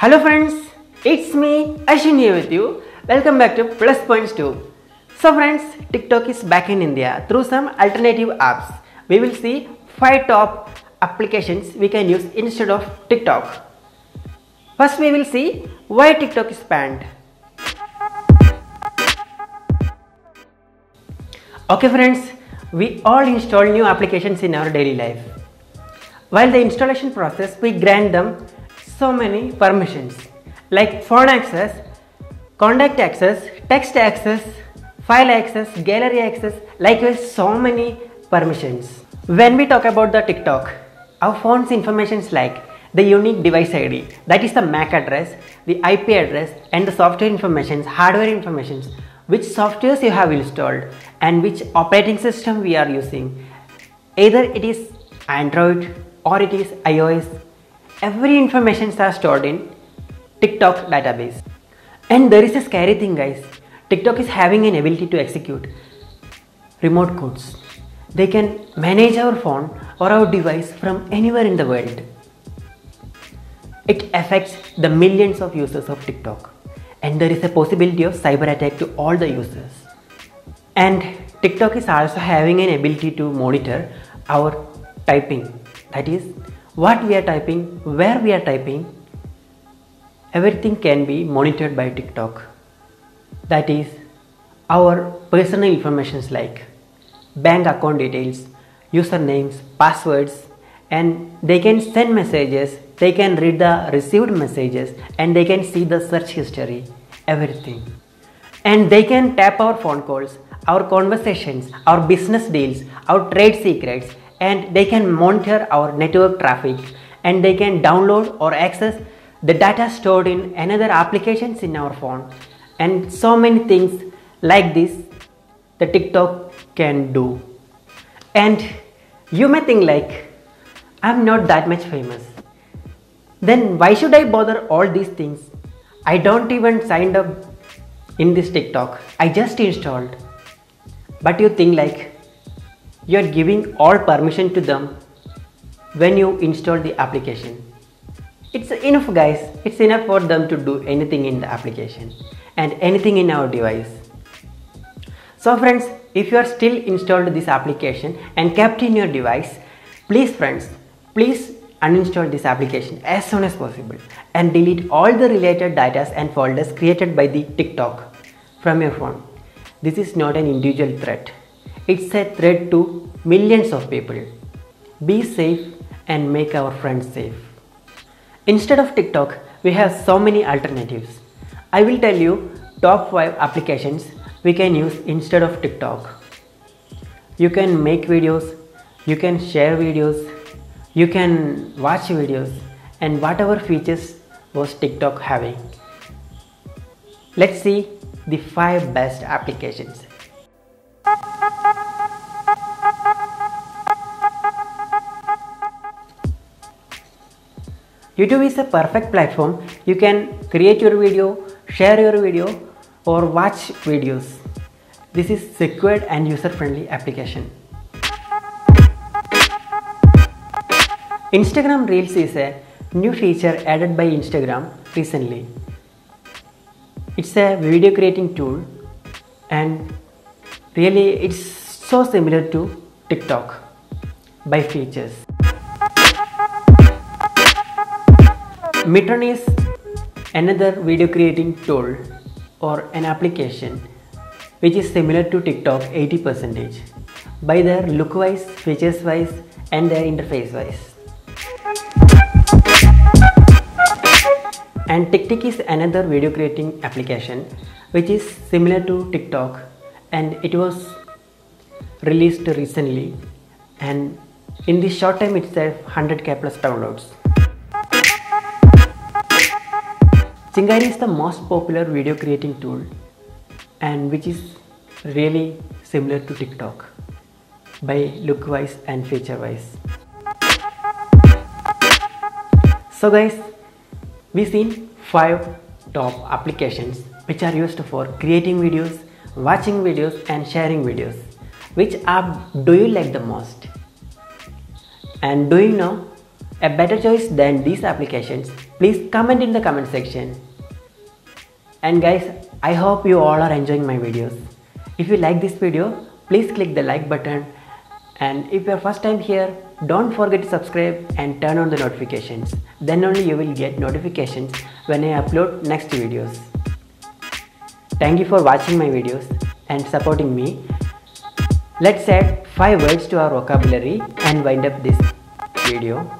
Hello friends, it's me Aswin here with you. Welcome back to Plus Points Tube. So friends, TikTok is back in India through some alternative apps. We will see 5 top applications we can use instead of TikTok. First we will see why TikTok is banned. Okay friends, we all install new applications in our daily life. While the installation process, we grant them so many permissions like phone access, contact access, text access, file access, gallery access, likewise so many permissions. When we talk about the TikTok, our phone's information is like the unique device ID, that is the MAC address, the IP address, and the software informations, hardware informations, which softwares you have installed, and which operating system we are using. Either it is Android or it is iOS. Every information are stored in TikTok database. And there is a scary thing, guys. TikTok is having an ability to execute remote codes. They can manage our phone or our device from anywhere in the world. It affects the millions of users of TikTok, and there is a possibility of cyber attack to all the users. And TikTok is also having an ability to monitor our typing. That is, what we are typing, where we are typing, everything can be monitored by TikTok. That is, our personal informations like bank account details, usernames, passwords, and they can send messages, they can read the received messages, and they can see the search history, everything. And they can tap our phone calls, our conversations, our business deals, our trade secrets, and they can monitor our network traffic and they can download or access the data stored in another applications in our phone and so many things like this the TikTok can do. And you may think like I'm not that much famous. Then why should I bother all these things? I don't even signed up in this TikTok. I just installed. But you think like you are giving all permission to them when you install the application. It's enough guys. It's enough for them to do anything in the application and anything in our device. So friends, if you are still installed this application and kept in your device, please friends, please uninstall this application as soon as possible and delete all the related data and folders created by the TikTok from your phone. This is not an individual threat. It's a threat to millions of people. Be safe and make our friends safe. Instead of TikTok, we have so many alternatives. I will tell you top 5 applications we can use instead of TikTok. You can make videos, you can share videos, you can watch videos and whatever features was TikTok having. Let's see the 5 best applications. YouTube is a perfect platform. You can create your video, share your video or watch videos. This is secured and user-friendly application. Instagram Reels is a new feature added by Instagram recently. It's a video creating tool and really it's so similar to TikTok by features. Mitron is another video creating tool or an application which is similar to TikTok 80% by their look wise, features wise and their interface wise. And TikTok is another video creating application which is similar to TikTok and it was released recently and in this short time itself 100k plus downloads. Chingari is the most popular video creating tool and which is really similar to TikTok by look wise and feature wise. So guys, we seen 5 top applications which are used for creating videos, watching videos and sharing videos. Which app do you like the most? And do you know a better choice than these applications, please comment in the comment section. And guys, I hope you all are enjoying my videos. If you like this video, please click the like button and if you're first time here, don't forget to subscribe and turn on the notifications. Then only you will get notifications when I upload next videos. Thank you for watching my videos and supporting me. Let's add 5 words to our vocabulary and wind up this video.